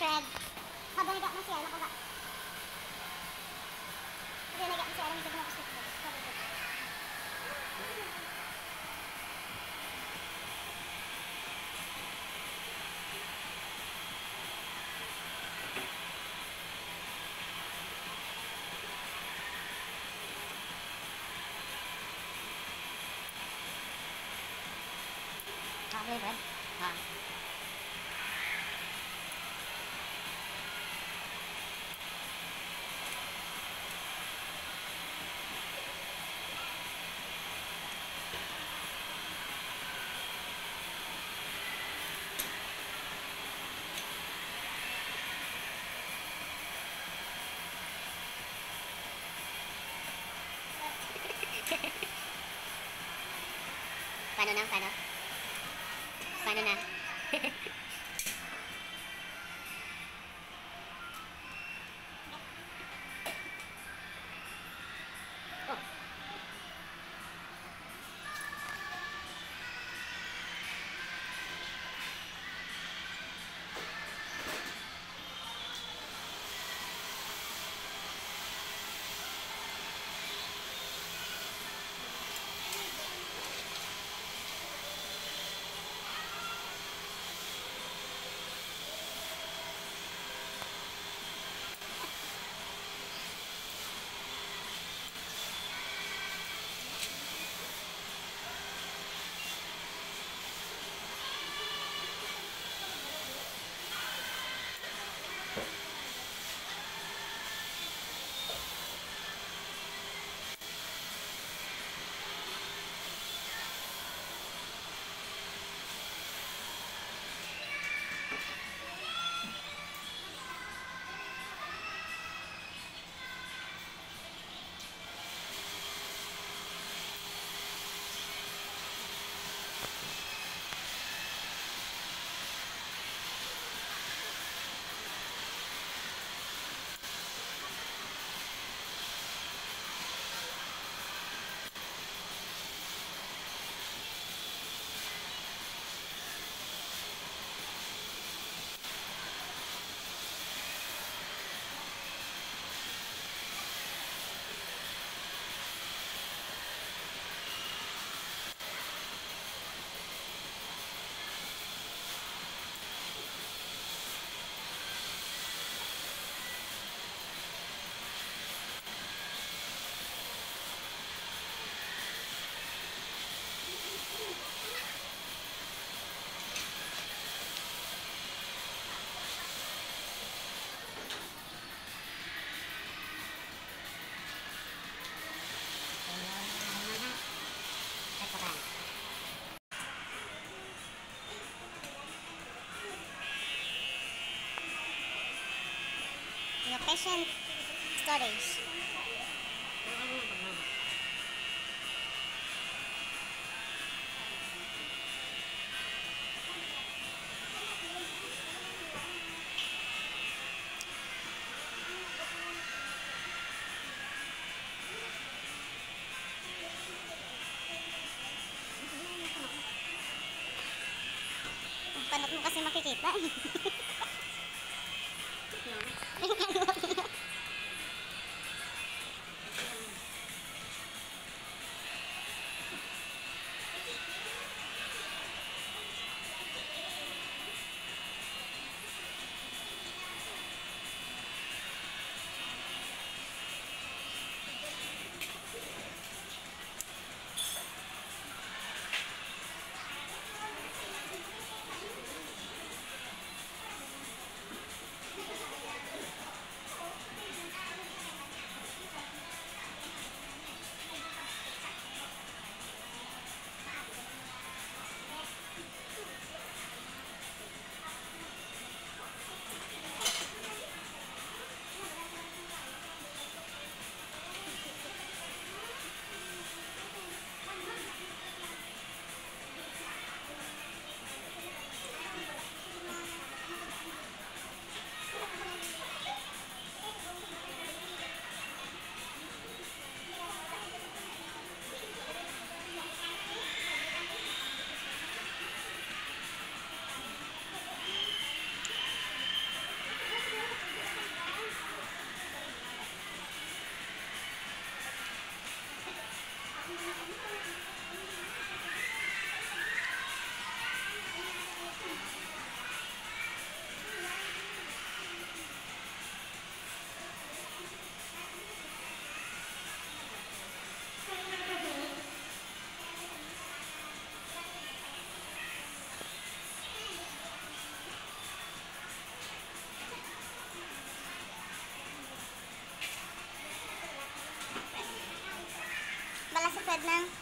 Fred. Habang higa mo siya, nakaga. Storage. Paano mo kasi makikita? lang.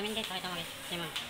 ちなみにです。はい、です。すいません。